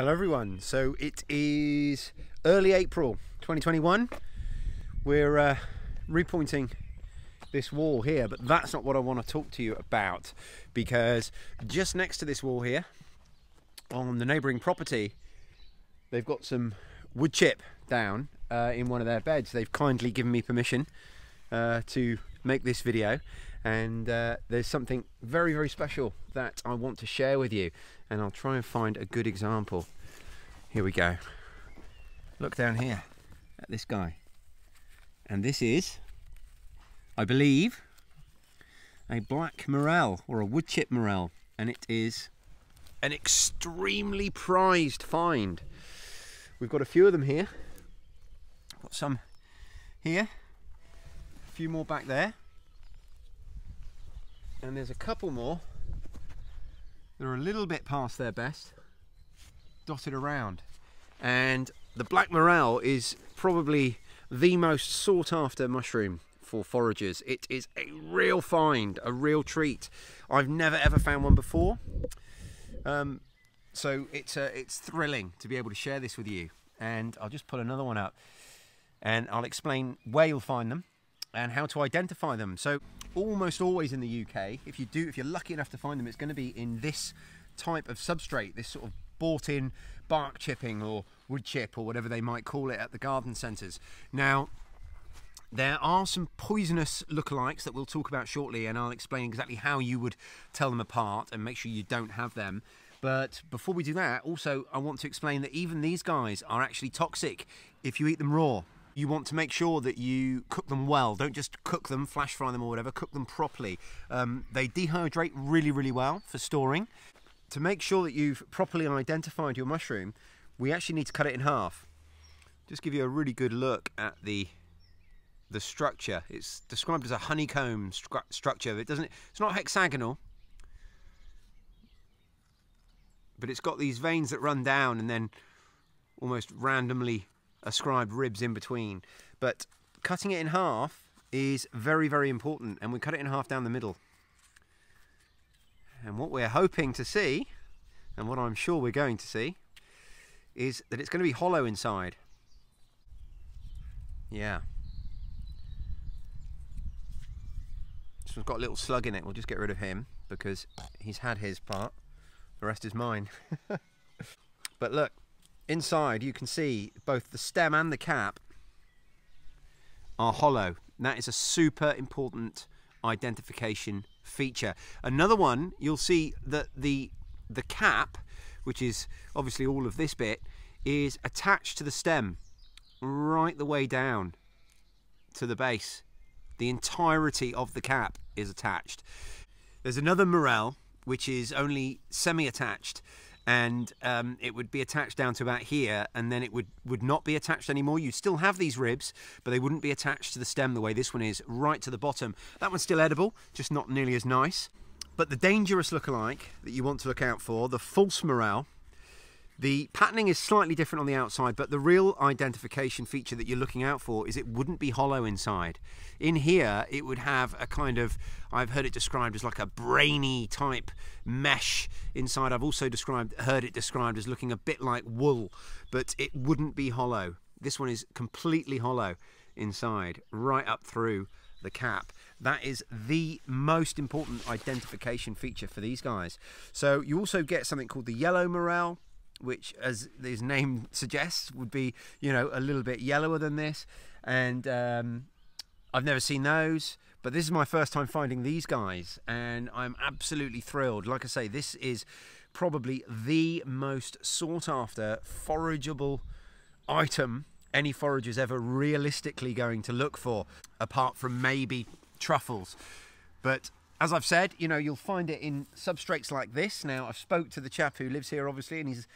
Hello everyone. So it is early April 2021. We're uh, repointing this wall here, but that's not what I want to talk to you about because just next to this wall here on the neighbouring property, they've got some wood chip down uh, in one of their beds. They've kindly given me permission uh, to make this video and uh, there's something very very special that I want to share with you. And I'll try and find a good example. Here we go. Look down here at this guy. And this is I believe a black morel or a wood chip morel. And it is an extremely prized find. We've got a few of them here. Got some here. A few more back there and there's a couple more that are a little bit past their best dotted around. And the black morel is probably the most sought after mushroom for foragers. It is a real find a real treat. I've never ever found one before. Um, so it's uh, it's thrilling to be able to share this with you. And I'll just put another one up. And I'll explain where you'll find them and how to identify them so almost always in the UK. If you do, if you're lucky enough to find them, it's going to be in this type of substrate, this sort of bought-in bark chipping or wood chip or whatever they might call it at the garden centres. Now, there are some poisonous lookalikes that we'll talk about shortly, and I'll explain exactly how you would tell them apart and make sure you don't have them. But before we do that, also, I want to explain that even these guys are actually toxic if you eat them raw you want to make sure that you cook them well. Don't just cook them, flash fry them or whatever, cook them properly. Um, they dehydrate really, really well for storing. To make sure that you've properly identified your mushroom, we actually need to cut it in half. Just give you a really good look at the the structure. It's described as a honeycomb stru structure. It doesn't. It's not hexagonal, but it's got these veins that run down and then almost randomly ascribed ribs in between. But cutting it in half is very, very important, and we cut it in half down the middle. And what we're hoping to see, and what I'm sure we're going to see, is that it's going to be hollow inside. Yeah. This one's got a little slug in it. We'll just get rid of him because he's had his part. The rest is mine. but look, Inside you can see both the stem and the cap are hollow. That is a super important identification feature. Another one, you'll see that the the cap, which is obviously all of this bit, is attached to the stem right the way down to the base. The entirety of the cap is attached. There's another morel which is only semi-attached and um, it would be attached down to about here and then it would would not be attached anymore. You'd still have these ribs but they wouldn't be attached to the stem the way this one is right to the bottom. That one's still edible just not nearly as nice. But the dangerous lookalike that you want to look out for the false morel the patterning is slightly different on the outside, but the real identification feature that you're looking out for is it wouldn't be hollow inside. In here, it would have a kind of, I've heard it described as like a brainy type mesh inside. I've also described, heard it described as looking a bit like wool, but it wouldn't be hollow. This one is completely hollow inside, right up through the cap. That is the most important identification feature for these guys. So you also get something called the yellow morel, which, as his name suggests, would be you know a little bit yellower than this. And um, I've never seen those, but this is my first time finding these guys, and I'm absolutely thrilled. Like I say, this is probably the most sought after forageable item any forager's ever realistically going to look for, apart from maybe truffles. But as I've said, you know, you'll find it in substrates like this. Now, I've spoke to the chap who lives here, obviously, and he's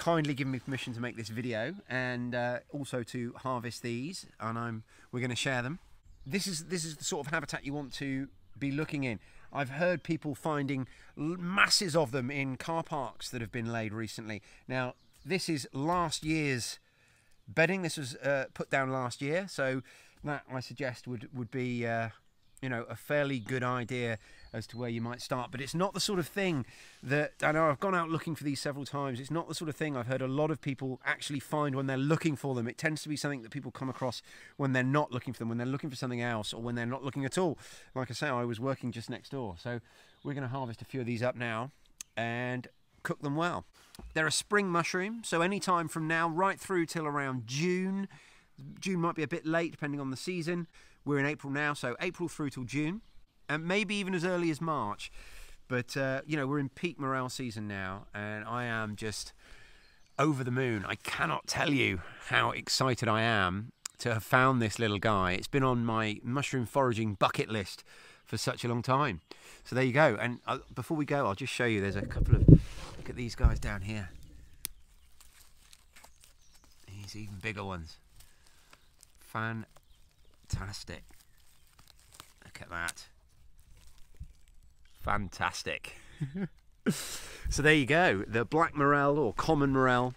kindly given me permission to make this video and uh, also to harvest these, and I'm we're going to share them. This is this is the sort of habitat you want to be looking in. I've heard people finding masses of them in car parks that have been laid recently. Now, this is last year's bedding. This was uh, put down last year, so that I suggest would would be. Uh, you know, a fairly good idea as to where you might start. But it's not the sort of thing that I know I've gone out looking for these several times. It's not the sort of thing I've heard a lot of people actually find when they're looking for them. It tends to be something that people come across when they're not looking for them, when they're looking for something else, or when they're not looking at all. Like I say, I was working just next door, so we're going to harvest a few of these up now and cook them well. They're a spring mushroom, so any time from now right through till around June. June might be a bit late depending on the season. We're in April now, so April through till June, and maybe even as early as March. But uh, you know, we're in peak morel season now, and I am just over the moon. I cannot tell you how excited I am to have found this little guy. It's been on my mushroom foraging bucket list for such a long time. So there you go. And uh, before we go, I'll just show you. There's a couple of look at these guys down here. These even bigger ones. Fantastic. Look at that. Fantastic. so there you go. The black morel or common morel.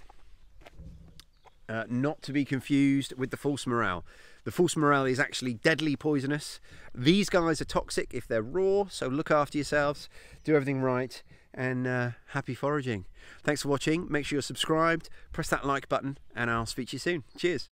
Uh, not to be confused with the false morel. The false morel is actually deadly poisonous. These guys are toxic if they're raw, so look after yourselves, do everything right, and uh, happy foraging. Thanks for watching. Make sure you're subscribed, press that like button, and I'll speak to you soon. Cheers.